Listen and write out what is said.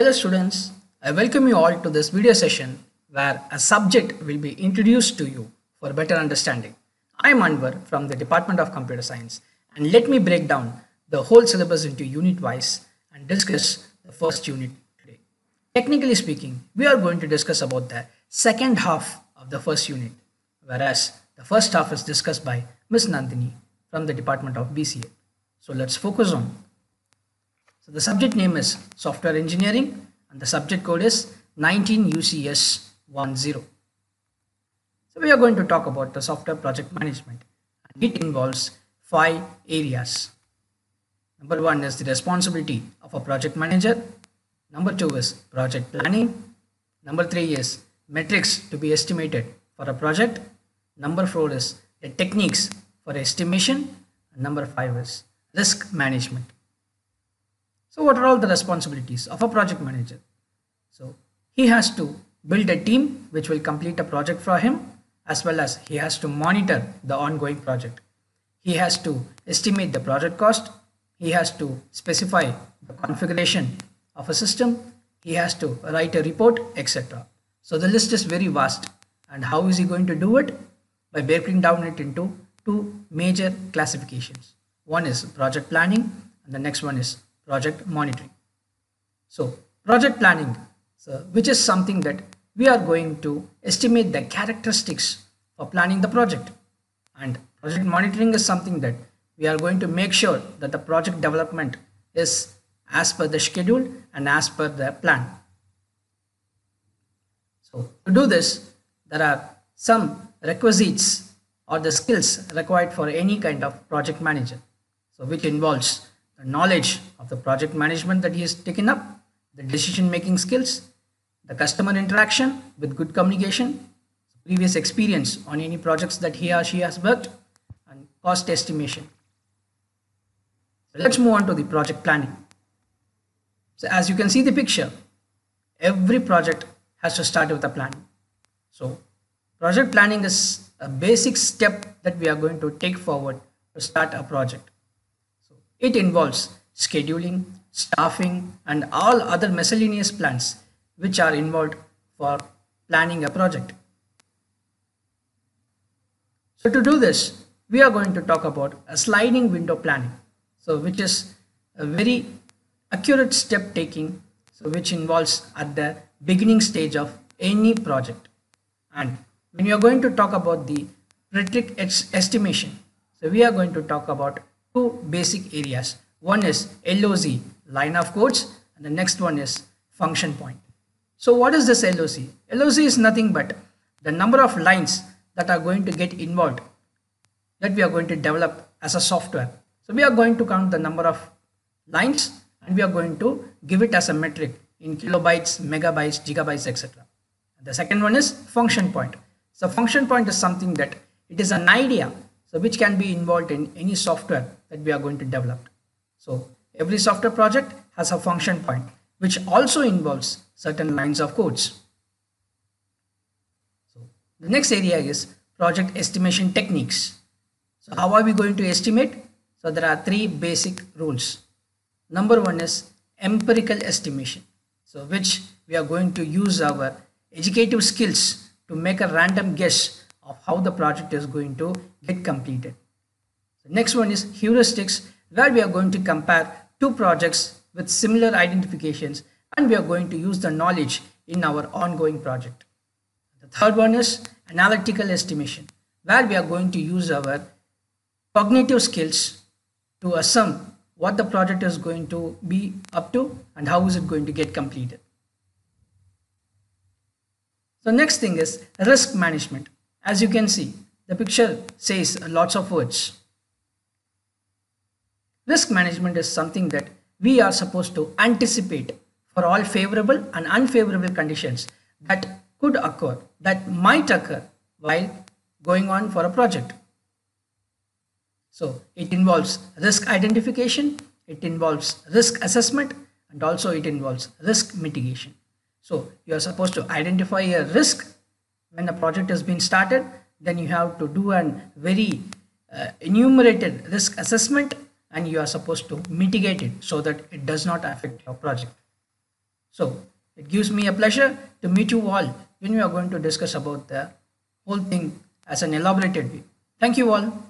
Hello students, I welcome you all to this video session where a subject will be introduced to you for better understanding. I am Anwar from the Department of Computer Science and let me break down the whole syllabus into unit wise and discuss the first unit today. Technically speaking, we are going to discuss about the second half of the first unit whereas the first half is discussed by Ms. Nandini from the Department of BCA. So let's focus on so the subject name is Software Engineering and the subject code is 19 UCS 10. So we are going to talk about the software project management and it involves five areas. Number one is the responsibility of a project manager. Number two is project planning. Number three is metrics to be estimated for a project. Number four is the techniques for estimation. And number five is risk management. So what are all the responsibilities of a project manager? So he has to build a team which will complete a project for him as well as he has to monitor the ongoing project. He has to estimate the project cost. He has to specify the configuration of a system. He has to write a report, etc. So the list is very vast. And how is he going to do it? By breaking down it into two major classifications. One is project planning and the next one is project monitoring. So project planning, so which is something that we are going to estimate the characteristics for planning the project. And project monitoring is something that we are going to make sure that the project development is as per the schedule and as per the plan. So to do this, there are some requisites or the skills required for any kind of project manager. So which involves knowledge of the project management that he has taken up, the decision making skills, the customer interaction with good communication, previous experience on any projects that he or she has worked, and cost estimation. So let's move on to the project planning. So as you can see the picture, every project has to start with a plan. So project planning is a basic step that we are going to take forward to start a project. It involves scheduling, staffing, and all other miscellaneous plans which are involved for planning a project. So to do this, we are going to talk about a sliding window planning. So which is a very accurate step taking, so which involves at the beginning stage of any project. And when you are going to talk about the metric estimation, so we are going to talk about two basic areas. One is LOC, line of codes, and the next one is function point. So what is this LOC? LOC is nothing but the number of lines that are going to get involved that we are going to develop as a software. So we are going to count the number of lines and we are going to give it as a metric in kilobytes, megabytes, gigabytes, etc. The second one is function point. So function point is something that it is an idea so which can be involved in any software that we are going to develop. So every software project has a function point which also involves certain lines of codes. So the next area is project estimation techniques. So how are we going to estimate? So there are three basic rules. Number one is empirical estimation. So which we are going to use our educative skills to make a random guess of how the project is going to get completed. Next one is heuristics where we are going to compare two projects with similar identifications and we are going to use the knowledge in our ongoing project. The third one is analytical estimation where we are going to use our cognitive skills to assume what the project is going to be up to and how is it going to get completed. So next thing is risk management. As you can see, the picture says lots of words. Risk management is something that we are supposed to anticipate for all favorable and unfavorable conditions that could occur, that might occur while going on for a project. So it involves risk identification, it involves risk assessment, and also it involves risk mitigation. So you are supposed to identify a risk when a project has been started, then you have to do a very uh, enumerated risk assessment and you are supposed to mitigate it so that it does not affect your project. So it gives me a pleasure to meet you all when we are going to discuss about the whole thing as an elaborated way. Thank you all.